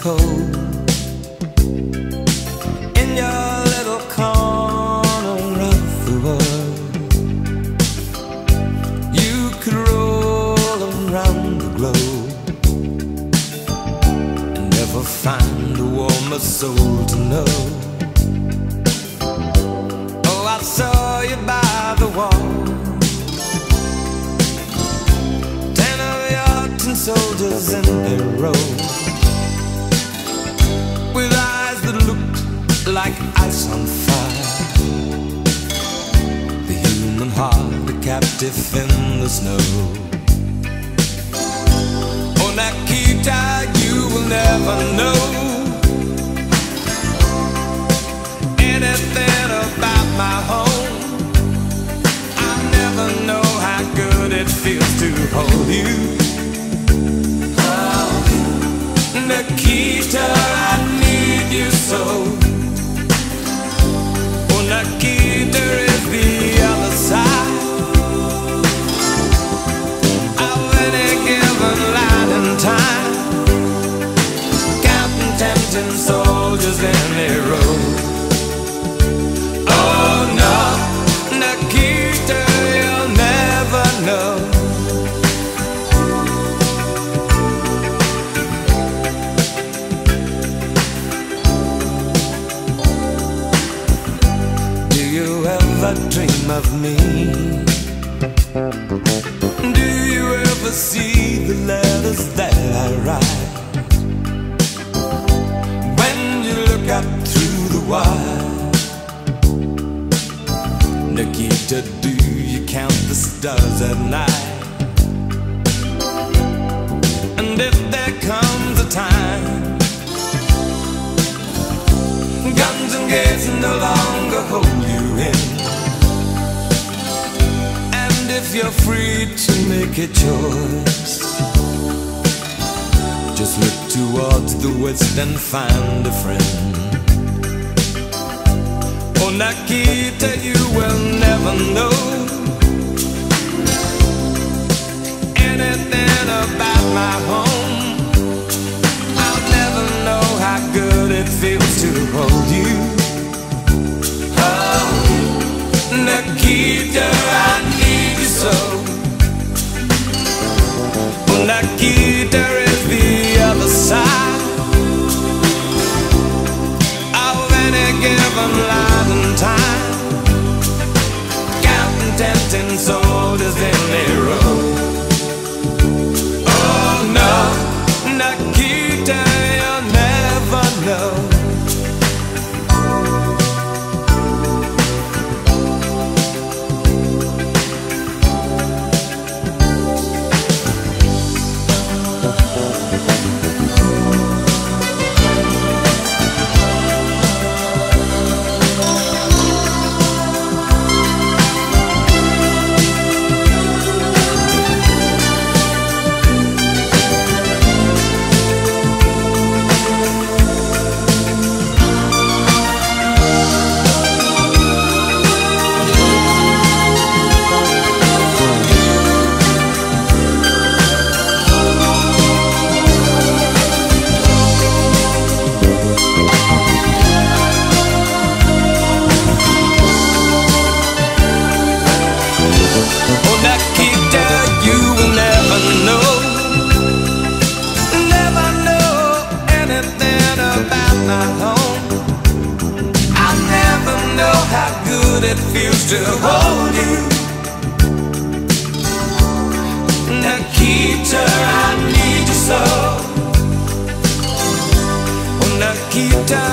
cold in your little corner of the world. You could roll around the globe and never find a warmer soul to know. In a row with eyes that looked like ice on fire. The human heart, a captive in the snow. Oh, Nikita, you will never know anything about ever dream of me? Do you ever see the letters that I write? When you look up through the wire, Nikita, do you count the stars at night? And if there comes a time Guns and gates no longer hold you in. If you're free to make a choice, just look towards the west and find a friend. Oh, Nikita, you will never know anything about how good it feels to hold you. Nikita, I need you so Oh, Nikita